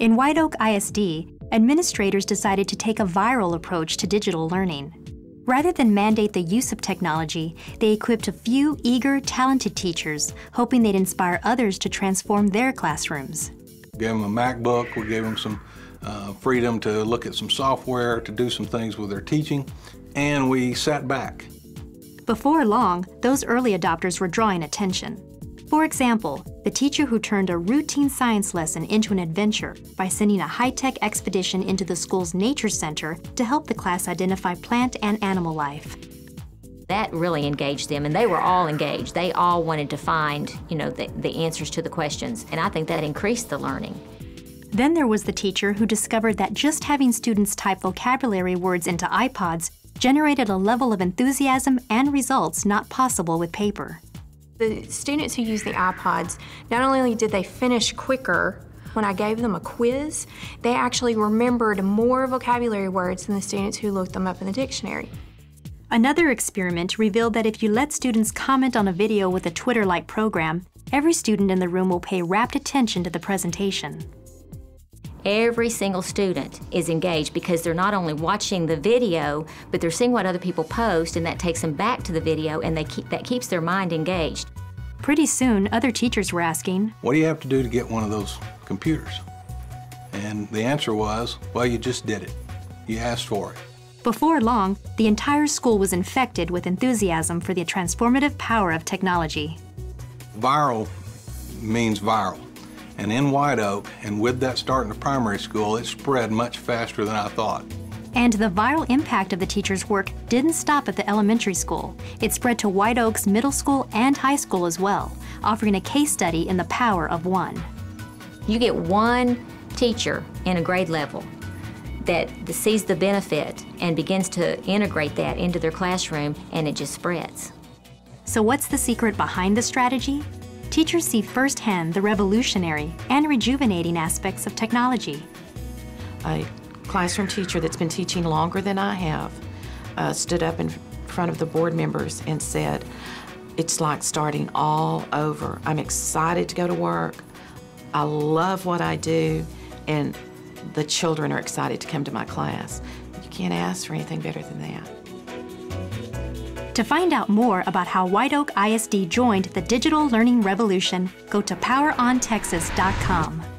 In White Oak ISD, administrators decided to take a viral approach to digital learning. Rather than mandate the use of technology, they equipped a few eager, talented teachers, hoping they'd inspire others to transform their classrooms. We gave them a MacBook, we gave them some uh, freedom to look at some software, to do some things with their teaching, and we sat back. Before long, those early adopters were drawing attention. For example, the teacher who turned a routine science lesson into an adventure by sending a high-tech expedition into the school's nature center to help the class identify plant and animal life. That really engaged them, and they were all engaged. They all wanted to find, you know, the, the answers to the questions, and I think that increased the learning. Then there was the teacher who discovered that just having students type vocabulary words into iPods generated a level of enthusiasm and results not possible with paper. The students who used the iPods, not only did they finish quicker, when I gave them a quiz, they actually remembered more vocabulary words than the students who looked them up in the dictionary. Another experiment revealed that if you let students comment on a video with a Twitter-like program, every student in the room will pay rapt attention to the presentation. Every single student is engaged because they're not only watching the video, but they're seeing what other people post, and that takes them back to the video, and they keep, that keeps their mind engaged. Pretty soon, other teachers were asking, What do you have to do to get one of those computers? And the answer was, well, you just did it. You asked for it. Before long, the entire school was infected with enthusiasm for the transformative power of technology. Viral means viral. And in White Oak, and with that start in the primary school, it spread much faster than I thought. And the viral impact of the teacher's work didn't stop at the elementary school. It spread to White Oak's middle school and high school as well, offering a case study in the power of one. You get one teacher in a grade level that sees the benefit and begins to integrate that into their classroom, and it just spreads. So, what's the secret behind the strategy? Teachers see firsthand the revolutionary and rejuvenating aspects of technology. A classroom teacher that's been teaching longer than I have uh, stood up in front of the board members and said, it's like starting all over. I'm excited to go to work. I love what I do, and the children are excited to come to my class. You can't ask for anything better than that. To find out more about how White Oak ISD joined the digital learning revolution, go to powerontexas.com.